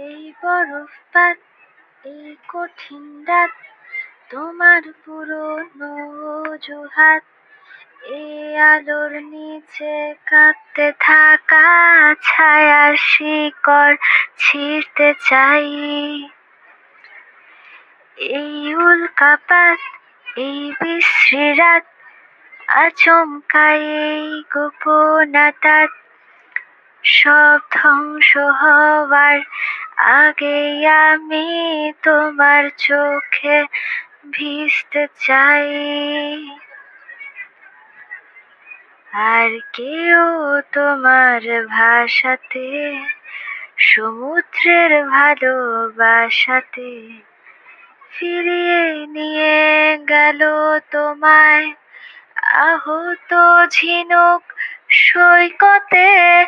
এই বরফপাত এই কঠিন রাত, তোমার পুরনো অজুহাত এই আলোর নিচে কাঁপতে থাকা ছায়ার শিকড় ছিঁড়তে চাই। এই উল্কাপাত এই বিশ্রী রাত, আচমকা এই গোপনাতাত সব ধ্বংস হওয়ার আগেই আমি তোমার চোখে ভিজতে চাই। আর কেউ তোমার ভাষাতে, সমুদ্রের ভালোবাসাতে ফিরিয়ে নিয়ে গেল তোমায়। আহত ঝিনুক সৈকতে